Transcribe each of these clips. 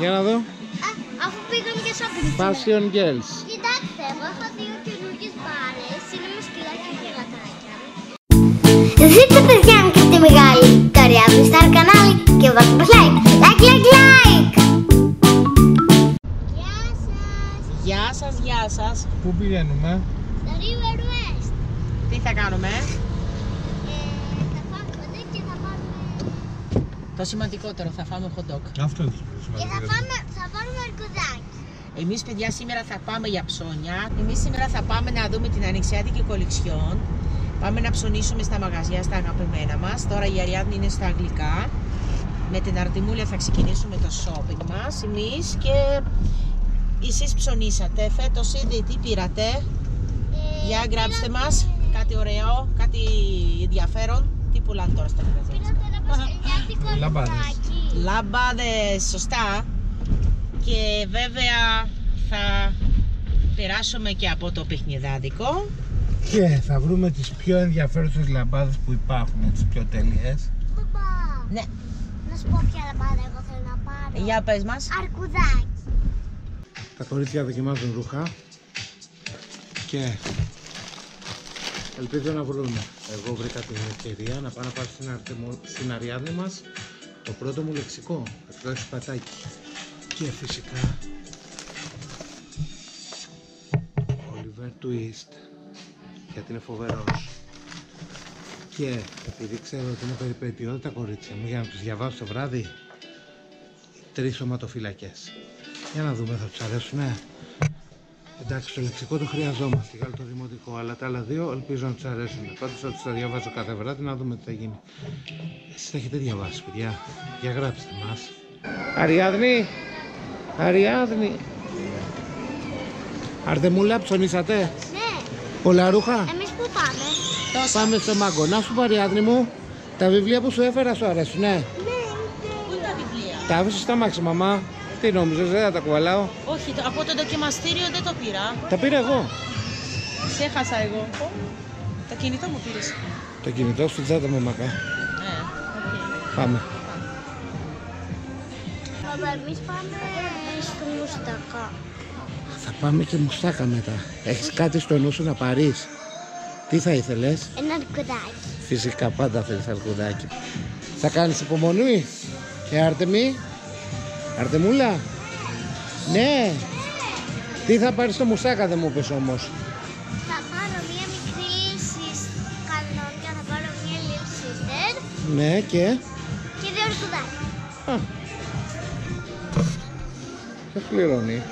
Για να δω. Α, αφού πήγαμε και shopping. Fashion Girls. Κοιτάξτε, εγώ έχω δύο καινούργιες μπάρες. Είναι με σκυλάκια και γατάκια. Δείτε παιδιά μου και τη μεγάλη. Το Ριάδου Star κανάλι και βάλτε μας like. Like, like, like. Γεια σας. Γεια σας, γεια σας. Πού πηγαίνουμε; Στο River West. Τι θα κάνουμε, Ε, θα πάμε και θα πάμε... Το σημαντικότερο, θα φάμε hot dog. Αυτό είναι το Και θα σημαντικό. πάμε, θα πάρουμε αρκουδάκι. Εμείς παιδιά σήμερα θα πάμε για ψώνια. Εμείς σήμερα θα πάμε να δούμε την Ανοιξιάτικη κολεξιόν. Πάμε να ψωνίσουμε στα μαγαζιά στα αγαπημένα μας. Τώρα η Αριάδνη είναι στα αγγλικά. Με την Αρτιμούλια θα ξεκινήσουμε το shopping μας. Εμείς και εσείς ψωνίσατε. Φέτος ήδη τι πήρατε; Ε, Για γράψτε μας κάτι ωραίο, κάτι ενδιαφέρον. Τι πουλάνε τώρα στα μαγαζιά. Πήρατε ένα πασχαλιάτικο Λαμπάδες. αρκουδάκι. Λάμπαδες, σωστά. Και βέβαια θα περάσουμε και από το παιχνιδάδικο. Και θα βρούμε τις πιο ενδιαφέρουσες λαμπάδες που υπάρχουν, τις πιο τέλειες. Παπά, Ναι, να σου πω ποια λαμπάδα εγώ θέλω να πάρω. για πες μας. Αρκουδάκι. Τα κορίτσια δοκιμάζουν ρούχα και ελπίζω να βρουν. Εγώ βρήκα την ευκαιρία να πάω να πάρω στην, Αρτεμο- στην Αριάδνη μας το πρώτο μου λεξικό, εκδόσεις πατάκι. Και φυσικά Oliver Twist γιατί είναι φοβερός. Και επειδή ξέρω ότι είναι περιπετειότητα τα κορίτσια μου για να τους διαβάσω το βράδυ τρεις σωματοφυλακές. Για να δούμε, θα τους αρέσουνε; Εντάξει, το λεξικό το χρειαζόμαστε για όλο το δημοτικό, αλλά τα άλλα δύο ελπίζω να τους αρέσουν. Πάντως θα τους τα διαβάζω κάθε βράδυ να δούμε τι θα γίνει. Εσείς τα έχετε διαβάσει, παιδιά. Για γράψτε μας. Αριάδνη, Αριάδνη. Αρδεμούλα, ψωνίσατε; Ναι, Πολλά ρούχα. εμείς που πάμε; Τόσα. Πάμε στο μάγκο. Να σου πω, Αριάδνη μου, τα βιβλία που σου έφερα σου αρέσουνε. Ναι, Πού είναι τα βιβλία. Τα άφησες στα μάξι, μαμά. Τι νόμιζες, δεν θα τα κουβαλάω; Όχι, το- από το δοκιμαστήριο δεν το πήρα. Τα πήρα εγώ. Ξέχασα εγώ. Ω, Το κινητό μου πήρες. Το κινητό στην τσάντα μου, μακά. Ε, οκ. Πάμε. Παπά, εμείς πάμε στο Μουστακά. Θα πάμε και μουστάκα μετά. Έχεις κάτι στο νου σου να πάρεις; Τι θα ήθελες; Ένα αρκουδάκι. Φυσικά πάντα θέλεις αρκουδάκι. Θα κάνεις υπομονή. Ε, Άρτεμι. Αρτεμούλα. Ναι. Τι θα πάρεις στο μουστάκα δεν μου πες όμως. Θα πάρω μία μικρή sis κανόνια, θα πάρω μία little sister Ναι και... και δύο αρκουδάκια. Α. Ποιος πληρώνει.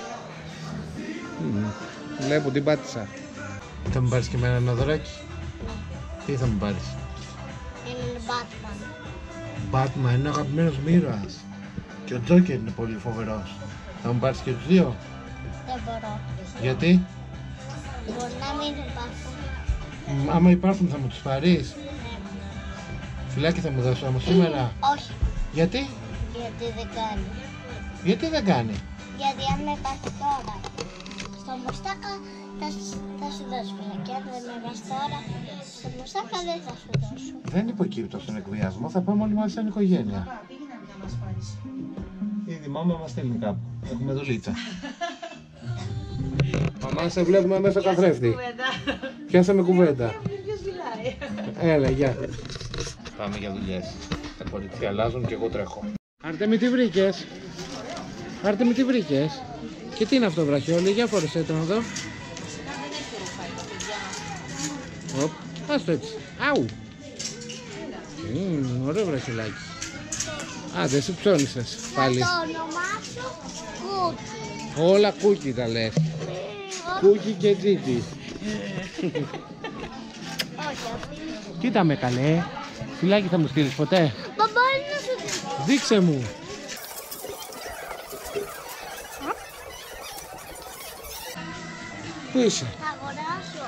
Μμμ. Βλέπω την πάτησα. Θα μου πάρεις και εμένα ένα δωράκι. Τι θα μου πάρεις; Έναν Batman. Batman είναι ο αγαπημένος μοίρας. Και ο Τζόκερ είναι πολύ φοβερός. Θα μου πάρεις και τους δύο; Δεν μπορώ. Γιατί, Μπορεί να μην υπάρχουν. Μ, άμα υπάρχουν θα μου τους πάρεις; Φιλάκι θα μου δώσεις όμως σήμερα; Όχι, Γιατί, γιατί δεν κάνει. γιατί δεν κάνει; Γιατί αν με πας τώρα στο Μουστάκα θα, σ- θα σου δώσω φυλακή. Αν δεν με πας τώρα στο Μουστάκα δεν θα σου δώσω. Δεν υποκείπτω στον εκβιασμό, θα πάμε όλοι μαζί σαν οικογένεια. Ήδη μάμα μας στέλνει κάπου. Έχουμε δουλίτσα. Μαμά, σε βλέπουμε μέσα στο καθρέφτη. Πιάσαμε κουβέντα. Έλα, γεια. Πάμε για δουλειές. Τα κορίτσια αλλάζουν και εγώ τρέχω. Άρτεμι, τι βρήκες. Άρτεμι, τι βρήκες. Και τι είναι αυτό βραχιόλι, για φόρεσέ το να δω. Οπ, άστο έτσι. Αου. Μμμ, ωραίο βραχιολάκι. Άντε, εσύ ψώνισες πάλι. Το όνομά σου Κούκι. Όλα κούκι τα λες. Κούκι και τζίτι. Όχι, αυτή είναι. Κοίτα με καλέ. Φιλάκι θα μου στείλεις ποτέ; Μα μπορεί να σου δεις. Δείξε μου. Πού είσαι; Θα αγοράσω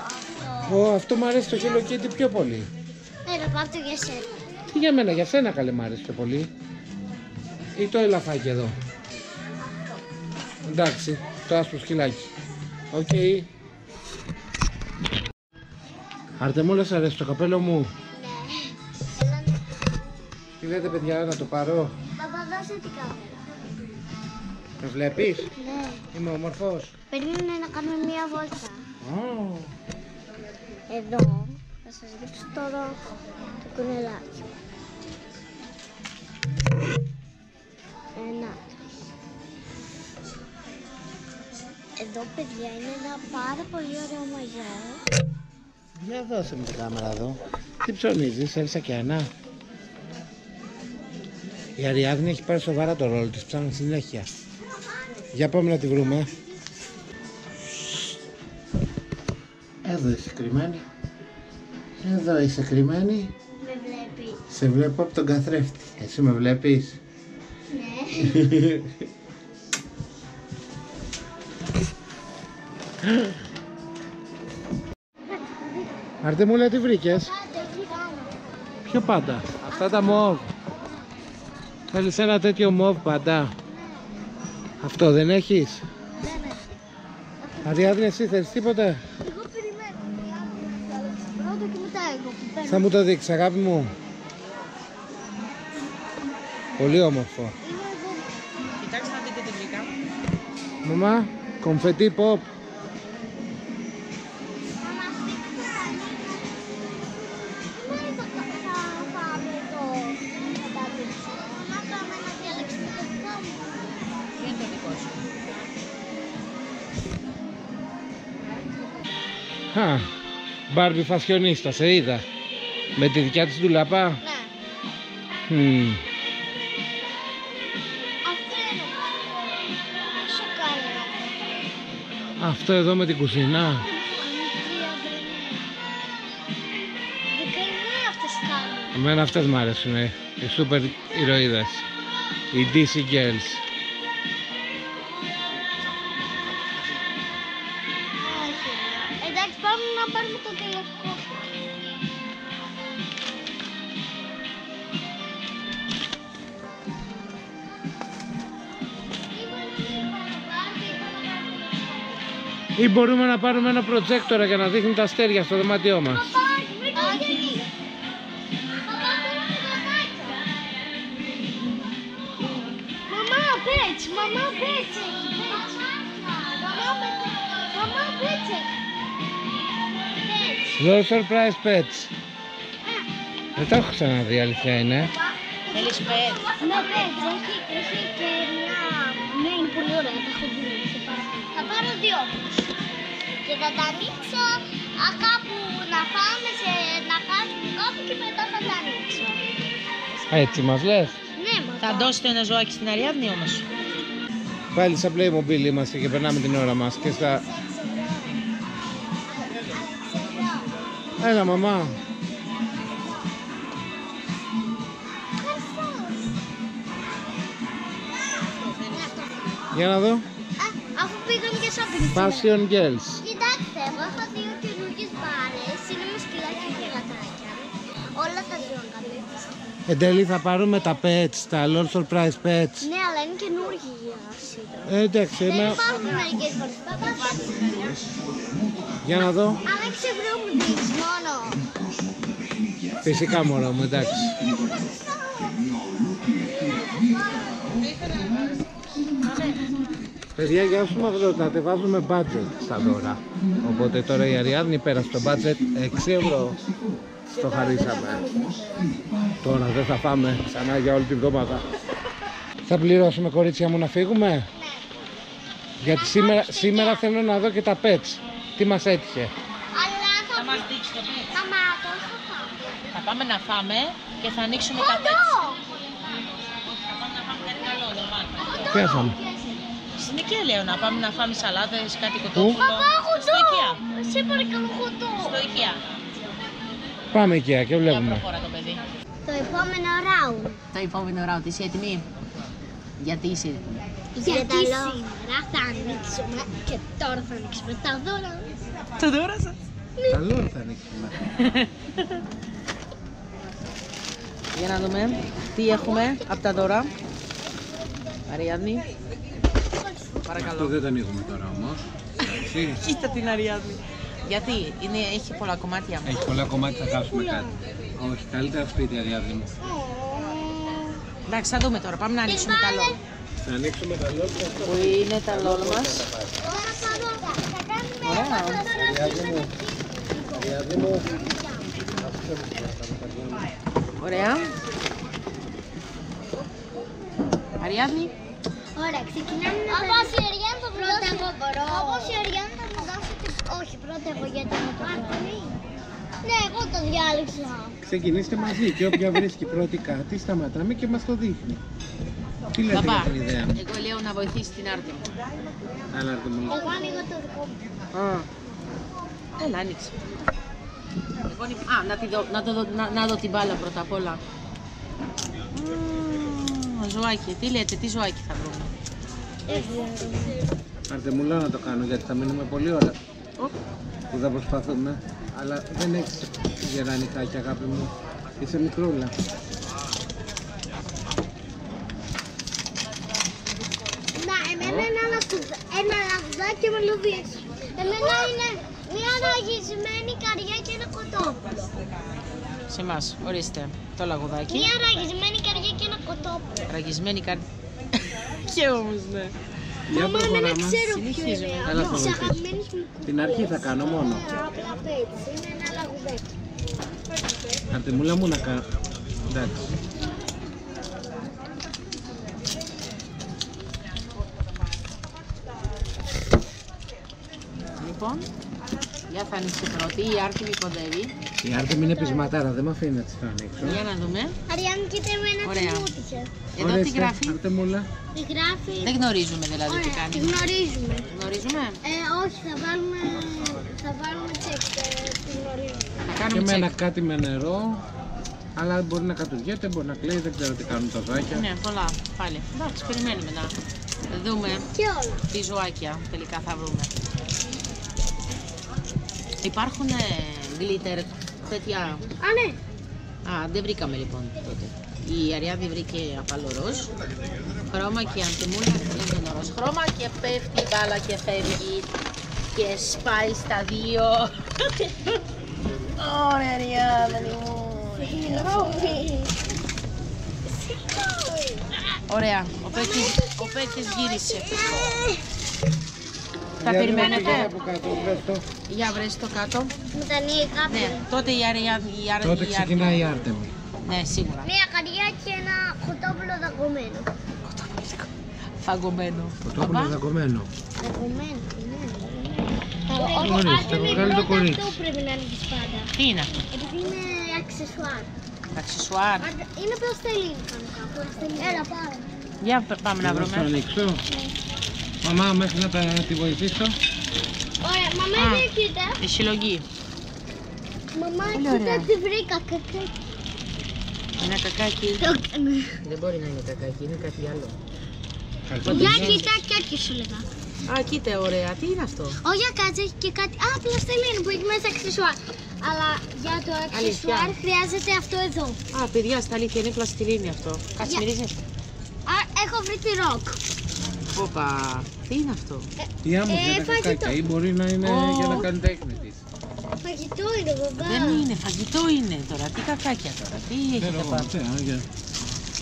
αυτό. Ω, αυτό μου αρέσει το Hello Kitty πιο πολύ. Ναι, να πάρω το για σένα. Τι για μένα, για σένα καλέ μου αρέσει πιο πολύ. Ή το ελαφάκι εδώ. Εντάξει, το άσπρο σκυλάκι. Οκ. Αρτεμόλα, σ' αρέσει το καπέλο μου. Ναι. Έλα να- Τι λέτε παιδιά, να το πάρω; Παπα, δώσε την κάμερα. Με βλέπεις; Ναι. Είμαι όμορφος. Περίμενε να κάνουμε μία βόλτα. Ω, Εδώ θα σας δείξω τώρα το κουνελάκι. Ένα. Εδώ παιδιά είναι ένα πάρα πολύ ωραίο μαγιό. Για δώσε μου την κάμερα εδώ. Τι ψωνίζεις, Έλσα και Ανά. Η Αριάδνη έχει πάρει σοβαρά το ρόλο της, ψάχνει συνέχεια. Για πάμε να τη βρούμε. Εδώ είσαι κρυμμένη. Εδώ είσαι κρυμμένη. Με βλέπει. Σε βλέπω από τον καθρέφτη. Εσύ με βλέπεις; Ναι. Άρτε μου λέει τι βρήκες; Πάτε εκεί πάνω. Ποιο πάντα; Αυτά τα μοβ. Θέλεις ένα τέτοιο μοβ πάντα; Αυτό δεν έχεις; Ναι, ναι. Αριάδνη εσύ θέλεις τίποτα; Εγώ περιμένω. Πρώτα και μετά εγώ που παίρνω. Θα μου το δείξεις αγάπη μου. Πολύ όμορφο. Το δικό σου. Χα, Μπάρμπι φασιονίστας, σε είδα. Με τη δικιά της ντουλαπά. Ναι. Μμμ. Αυτό εδώ με την κουζίνα. Ανοιχτή αδρενή. Δεκαεννέα αυτές κάνουν. Εμένα αυτές μ' αρέσουν, οι σούπερ ηρωίδες. Οι DC Girls. Όχι. Εντάξει, πάμε να πάρουμε το τηλεσκόπιο. Ή μπορούμε να πάρουμε ένα προτζέκτορα για να δείχνει τα αστέρια στο δωμάτιό μας. Όχι. Μαμά, πέτς, μαμά, πέτς. Μαμά, πέτς. Μαμά, πέτς. Πέτς. Εδώ surprise pets. Δεν τα έχω ξαναδεί, αλήθεια είναι. Θέλεις πέτ. Ναι, πέτς, έχει, έχει και μια... Ναι, είναι πολύ ωραία, τα έχω δει. σε πάρα- Θα πάρω δυο όμως. Και θα τα ανοίξω α, κάπου να πάμε, σε, να κάτσουμε κάπου και μετά θα τα ανοίξω. Έτσι μας λες; Ναι, μα Θα δώσετε ένα ζωάκι στην Αριάδνη όμως. Πάλι σαν Playmobil είμαστε και περνάμε την ώρα μας και στα... Έλα μαμά. Για να δω. Α, αφού πήγαμε και shopping σήμερα. Fashion Girls. Κοιτάξτε, εγώ έχω δύο καινούργιες μπάρες, είναι με σκυλάκια και γατάκια. Όλα τα δύο αγκαλίτες. Εν τέλει θα πάρουμε τα pets, τα Lord Surprise pets. Ναι, αλλά είναι καινούργια σύντομα. Ε, εντάξει, Δεν ένα... υπάρχουν μερικές φορές. Παπά, Για να δω. αν έχεις ευρώ μου δίνεις μόνο. Φυσικά μωρό μου, εντάξει. Παιδιά, για όσους μας ρωτάτε, βάζουμε budget στα δώρα. Οπότε τώρα η Αριάδνη πέρασε το budget 6 ευρώ. Στο χαρίσαμε. Τώρα δεν θα φάμε ξανά για όλη την εβδομάδα. Θα πληρώσουμε κορίτσια μου να φύγουμε; Γιατί σήμερα, σήμερα θέλω να δω και τα pets. Τι μας έτυχε; Αλλά θα Θα μας δείξει το πέτ. Μαμά, τώρα θα φάμε; Θα πάμε να φάμε και θα ανοίξουμε τα πέτ. Εδώ! Θα πάμε να φάμε κάτι καλό, normal. Τι έφαμε. Στην οικία λέω να πάμε να φάμε σαλάτες, κάτι κοτόπουλο. Παπά, Στο χοντό! οικία. Σε παρακαλώ, χοντό! Στο οικία. Πάμε εκεί και Για βλέπουμε. προχώρα το παιδί. Το επόμενο round. Το επόμενο round, είσαι έτοιμη; Γιατί είσαι έτοιμη; Γιατί σήμερα θα ανοίξουμε και τώρα θα ανοίξουμε τα δώρα. Το δώρασα. Καλό θα ανοίξουμε. Για να δούμε τι έχουμε από τα δώρα. Αριάδνη. Αυτό Παρακαλώ. δεν το ανοίγουμε τώρα όμως. Εντάξει. Κοίτα την Αριάδνη. Γιατί είναι, έχει πολλά κομμάτια. Έχει πολλά κομμάτια, θα χάσουμε κάτι. Όχι, καλύτερα σπίτι, Αριάδνη μου. Εντάξει, θα δούμε τώρα. Πάμε να ανοίξουμε καλό. Να ανοίξουμε τα λόγια. Που είναι τα λόλ μας. Τώρα πάμε. Θα κάνουμε Ωραία. Ariadne μου. Ariadne μου. Ωραία. Αριάδνη. Ωραία, ξεκινάμε να Όπως η Αριάννα θα μου δώσει... εγώ μπορώ. Όπως η Αριάννα θα μου δώσει... την- Όχι, πρώτα εγώ γιατί μου το Ναι, εγώ το διάλεξα. Ξεκινήστε μαζί και όποια βρίσκει πρώτη κάτι σταματάμε και μας το δείχνει. Τι λέτε Παπά, για την ιδέα μου; εγώ λέω να βοηθήσει την Άρτη μου. Άλλα έρθει μου. Εγώ ανοίγω το δικό μου. Έλα, άνοιξε. Εγώ, νι- Α, να, τη δω, να, το, δω- να, να δω την μπάλα πρώτα απ' όλα. Μμμ, ζωάκι, τι λέτε, τι ζωάκι θα βρούμε; Άρτε μου λέω να το κάνω γιατί θα μείνουμε πολύ ώρα Οπ, που θα προσπαθούμε. Αλλά δεν έχεις γερανικάκια αγάπη μου. Είσαι μικρούλα. Να, εμένα ένα, λαγουδα- ένα λαγουδάκι με λουβίες. Εμένα είναι μια ραγισμένη καρδιά και ένα κοτόπουλο. σε εμάς, ορίστε, το λαγουδάκι. Μια ραγισμένη καρδιά και ένα κοτόπουλο. Ραγισμένη καρδιά. Και όμως, ναι. Για Μαμά, εμένα προχωράμε. ξέρω ποιο Συνεχίζουμε. είναι. Έλα, Από τις θα αγαπημένες μου Την αρχή θα κάνω μόνο. Απλά πέτσε, είναι ένα λαγουδάκι. Άρτε μου λέω μου να κάνω. Εντάξει. Λοιπόν, για θα ανοίξει πρώτη, η Άρτη μη κοντεύει. Η Άρτε μου είναι πεισματάρα, δεν με αφήνει να της το ανοίξω. Για να δούμε. Αριάννη, κοίτα εμένα τι Ωραία. μου έτυχε. Εδώ τι Ορίστε, γράφει; Άρτε μου λέω. Τι γράφει. Δεν γνωρίζουμε δηλαδή τι Ωραία, τη κάνει. γνωρίζουμε. Γνωρίζουμε; Ε, όχι, θα βάλουμε. Θα βάλουμε τσεκ. ε, Τη γνωρίζουμε. Θα Και κάνουμε με ένα τσεκ. κάτι με νερό. Αλλά μπορεί να κατουργέται, μπορεί να κλαίει, δεν ξέρω τι κάνουν τα ζάκια. Ναι, πολλά πάλι. Εντάξει, περιμένουμε να δούμε Και όλα. τι ζωάκια τελικά θα βρούμε. Υπάρχουν γκλίτερ τέτοια. Α, ναι. Α, δεν βρήκαμε λοιπόν τότε. Η Αριάδη βρήκε απαλό ροζ. Χρώμα και αντιμούλα είναι το ροζ. Χρώμα και πέφτει η μπάλα και φεύγει και σπάει στα δύο. Ωραία, Αριάδη μου. Συγγνώμη. Ωραία, ο Πέκης, ο Πέκης γύρισε. Θα Για περιμένετε. Δούμε από κάτω, βρες το. Για βρες το κάτω. Μου τα ανοίγει Ναι, κάποιο. τότε η Αριάδη. Η Αριάδη- Τότε η Αριάδη- ξεκινάει η Άρτεμι. Ναι, σίγουρα. Μία καρδιά και ένα κοτόπουλο δαγκωμένο. Φαγωμένο. Το έχουν Παπά, δαγκωμένο. Δαγκωμένο, ναι. Ορίστε, Όχι, θα είναι βγάλει το πρώτα κορίτσι. αυτό πρέπει να ανοίγεις πάντα. Τι είναι αυτό; Επειδή είναι αξεσουάρ. Τα αξισουάρ. Άντε, Είναι πλαστελίνη πάνω κάπου. Έλα, πάρε. Για π- πάμε να Να το βρούμε. ανοίξω. Μαμά, μέχρι να τα, τη βοηθήσω. Ωραία, μαμά, Α. για κοίτα. Η συλλογή. Μαμά, Πολύ κοίτα ωραία. τι βρήκα. Κακά. Είναι κακάκι. Το έκανε. Δεν μπορεί να είναι κακάκι, είναι κάτι άλλο. Για κοίτα και έτσι σου λέγα. Α, κοίτα, ωραία. Τι είναι αυτό. Όχι για κάτσε, έχει και κάτι. Α, πλαστελίνη που έχει μέσα αξεσουάρ. Αλλά για το αξεσουάρ χρειάζεται αυτό εδώ. Α, παιδιά, στα αλήθεια είναι πλαστιλίνη αυτό. Κάτσε Για- μυρίζει. Α, έχω βρει τη ροκ. Όπα. Τι είναι αυτό; Η άμμο Ε, για τα φαγητό. κακάκια ή μπορεί να είναι Ω. για να κάνει τέχνη της. Φαγητό είναι, μπαμπά. Δεν είναι, φαγητό είναι τώρα. Τι κακάκια τώρα. Τι Ξέρω έχετε εγώ, πάρει; τι, α, για-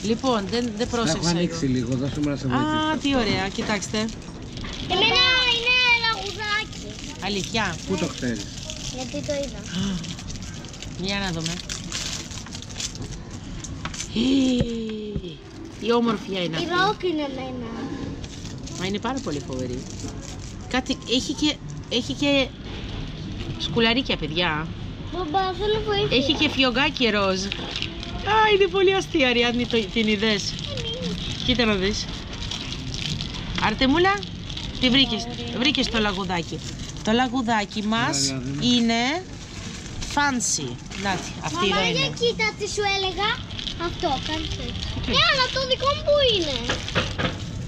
Λοιπόν, δεν, δεν Τα έχω πρόσεξα. ανοίξει εγώ. λίγο, δώσε μου να σε Α, βοηθήσω. τι ωραία, κοιτάξτε. Εμένα είναι λαγουδάκι. Αλήθεια. Πού το ξέρεις; Γιατί το είδα. Για να δούμε. Ε, Τι όμορφια είναι Η αυτή. ροκ είναι εμένα. Μα είναι πάρα πολύ φοβερή. Κάτι, έχει και, έχει και σκουλαρίκια, παιδιά. Μπαμπά, θέλω βοήθεια. Έχει και φιωγκάκι ροζ. Α, είναι πολύ αστεία, Ριάννη, το, την είδες. Κοίτα να δεις. Αρτεμούλα, τι βρήκες, βρήκες το λαγουδάκι. Το λαγουδάκι μας Ωραία, Ριάννη. είναι fancy. Νάτι, αυτή Μαμά, εδώ για είναι. κοίτα τι σου έλεγα. Αυτό, κάνει έτσι. Ναι, αλλά το δικό μου που είναι.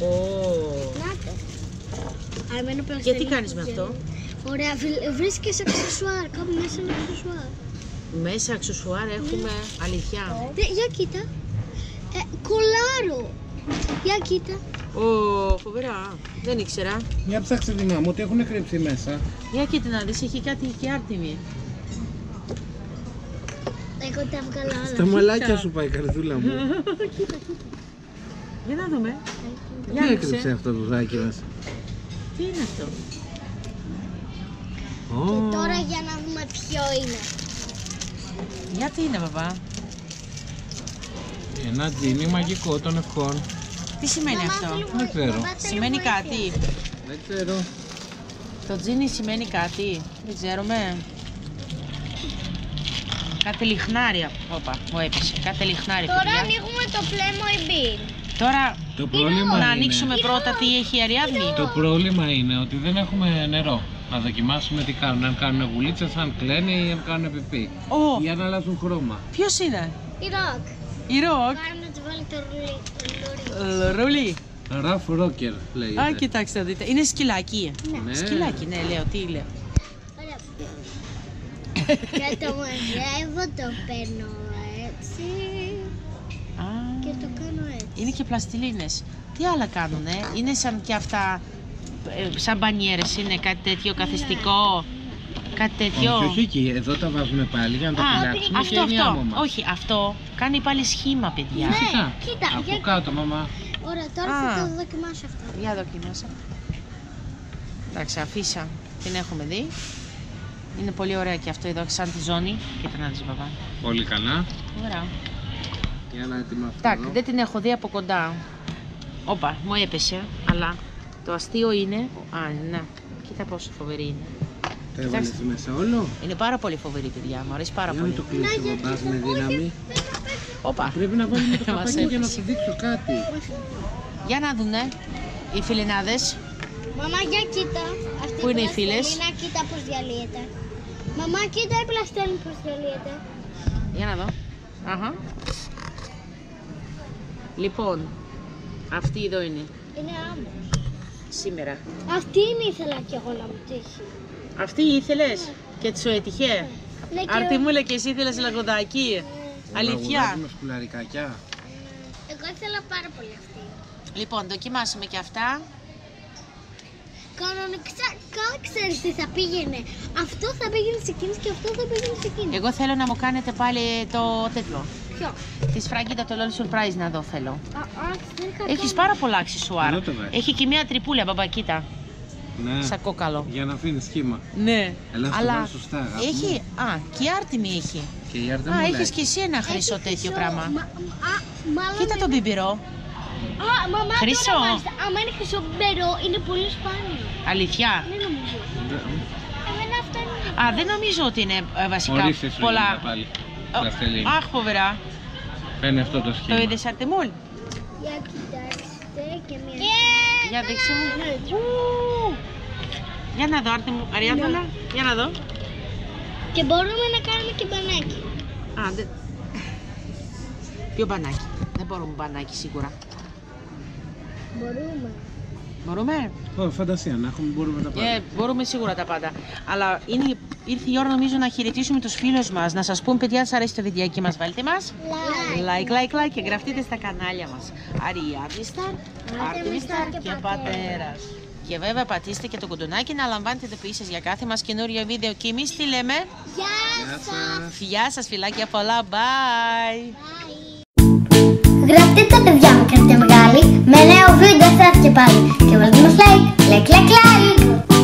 Ω. Να το. Α, εμένα Και πλαστελίνη τι κάνεις με που αυτό; βγαίνει. Ωραία, βρίσκεις αξεσουάρ, κάπου μέσα είναι αξεσουάρ. Μέσα αξεσουάρ έχουμε αλήθεια. Δε, για κοίτα. Ε, κολάρο. Για κοίτα. Ω, φοβερά. Δεν ήξερα. Για ψάξτε τη μάμου, ότι έχουν κρύψει μέσα. Για κοίτα να δεις, έχει κάτι και άρτιμη. Εγώ τα βγάλα όλα. Στα μαλάκια σου πάει, καρδούλα μου. Για να δούμε. Τι Για έκρυψε άνοιξε. αυτό το δουδάκι μας; Τι είναι αυτό; Ω, Και τώρα για να δούμε ποιο είναι. Γιατί είναι μπαμπά. Ένα τζίνι μαγικό των ευχών. Τι σημαίνει Μαμά, αυτό; θέλω Δεν βο- ξέρω. μπαμπά, θέλω Σημαίνει βοήθεια. κάτι; Δεν ξέρω. Το τζίνι σημαίνει κάτι; Δεν ξέρουμε. Κάτι λιχνάρι. Όπα, μου έπεσε. Κάτι λιχνάρι, Τώρα παιδιά. ανοίγουμε το Playmobil. Τώρα Το πρόβλημα να είναι... ανοίξουμε πρώτα τι έχει η Αριάδνη. Το πρόβλημα είναι ότι δεν έχουμε νερό. Να δοκιμάσουμε τι κάνουν. Αν κάνουν γουλίτσες, αν κλαίνε ή αν κάνουν πιπί. Ω, Ή αν αλλάζουν χρώμα. ποιος είναι; Η ροκ. Η Ροκ. Πάρε να του βάλει το ρουλί. το λουρί. Ρουλί. Ruff Rocker λέγεται. Α, κοιτάξτε να δείτε. Είναι σκυλάκι. Ναι. Σκυλάκι, ναι, λέω. Τι λέω. Ωραία. Και το μαζεύω, το παίρνω είναι και πλαστιλίνες. Τι άλλα κάνουνε; Είναι σαν και αυτά, ε, σαν μπανιέρες είναι κάτι τέτοιο καθιστικό. Κάτι τέτοιο. Όχι, όχι εκεί. Εδώ τα βάζουμε πάλι για να τα Α, φυλάξουμε αυτό, και είναι αυτό. άμομα. Όχι, αυτό κάνει πάλι σχήμα, παιδιά. Ναι. Φυσικά. κοίτα, Από για- κάτω, μαμά. Ωραία, τώρα Α. θα το δοκιμάσω αυτό. Για δοκίμασα. Εντάξει, αφήσα. Την έχουμε δει. Είναι πολύ ωραία και αυτό εδώ, σαν τη ζώνη. Κοίτα να δεις, μπαμπά. Πολύ καλά. Ωραία. Για να ετοιμάσουμε Εντάξει, εδώ. δεν την έχω δει από κοντά. Όπα, μου έπεσε, αλλά το αστείο είναι... Α, να, κοίτα πόσο φοβερή είναι. Το έβαλες Κοιτάξτε. μέσα όλο; Είναι πάρα πολύ φοβερή, παιδιά. Μου αρέσει πάρα Για να πολύ. το κλείσει ο μπαμπάς με δύναμη. Όπα. Πρέπει να βάλουμε το Μας καπάκι για να έπεσε. σου δείξω κάτι. Για να δουνε οι φιλενάδες. Μαμά, για κοίτα. Αυτή Πού είναι οι η φίλες; πλαστελίνα, κοίτα πώς διαλύεται. Μαμά, κοίτα η πλαστέλινη πώς διαλύεται. Για να δω. Αχα. Λοιπόν, αυτή εδώ είναι. Είναι άμμος. Σήμερα. Αυτή είναι ήθελα κι εγώ να μου τύχει. Αυτή ήθελες και σου έτυχε; Ναι, και Αρτιμούλα και εσύ ήθελες λαγουδάκι. Αλήθεια. Αγοράζουμε σκουλαρικάκια. Εγώ ήθελα πάρα πολύ αυτή. Λοιπόν, δοκιμάσουμε και αυτά. Κανονικά ξέρεις τι θα πήγαινε. Αυτό θα πήγαινε σε εκείνης και αυτό θα πήγαινε σε εκείνη. Εγώ θέλω να μου κάνετε πάλι το τέτοιο. Ποιο; Τη σφραγίδα το LOL Surprise να δω θέλω. Α, α, δεν είχα Έχεις κάνει. πάρα πολλά αξισουάρ. Εδώ το βάζεις. Έχει και μια τρυπούλα, μπαμπά, κοίτα. Ναι. Σαν κόκαλο. Για να αφήνεις σχήμα. Ναι. Έλα, στο Αλλά βάλω σωστά, αγάπη μου. έχει. Α, και η άρτιμη έχει. Και η Άρτα Α, μου έχεις λέει. και εσύ ένα Έχει χρυσό τέτοιο πράγμα. Μα, α, μάλλον Κοίτα τον μπιμπυρό. Α, μαμά, Χρυσό. τώρα μάλιστα, άμα είναι χρυσό μπερό, είναι πολύ σπάνιο. Αλήθεια. Δεν νομίζω. Εμένα αυτά είναι. Α, δεν νομίζω ότι είναι ε, βασικά Ορίστε σου πολλά. πολλά. πάλι. Ω, Πλαστελίνη. Αχ, φοβερά. Παίρνει αυτό το Το σχήμα. είδες Αρτεμούλ. Για κοιτάξτε και μια. Για δείξε μου. Ου. Για να δω, Άρτεμου. Αριάδολα. Για να δω. Και μπορούμε να κάνουμε και μπανάκι. Α, δεν... Ποιο μπανάκι; Δεν μπορούμε μπανάκι σίγουρα. Μπορούμε. Μπορούμε; Ω, φαντασία να έχουμε, μπορούμε να τα Ε, πάμε. μπορούμε σίγουρα τα πάντα. Αλλά είναι, ήρθε η ώρα νομίζω να χαιρετήσουμε τους φίλους μας. Να σας πούμε παιδιά, σας αρέσει το βιντεάκι μας, βάλτε μας. Like. Like, like, like και γραφτείτε στα κανάλια μας. Αριάδη Σταρ, Άρτεμι Σταρ και Πατέρας. Και βέβαια πατήστε και το κοντονάκι να λαμβάνετε ειδοποιήσεις για κάθε μας καινούριο βίντεο. Και εμείς τι λέμε; Γεια Γεια σας. σας. Γεια σας φιλάκια πολλά. Bye. Bye. Γράφτε τα παιδιά μου και μεγάλη Με νέο βίντεο θα έρθει και πάλι. Και βάλτε μας like, like, like, like.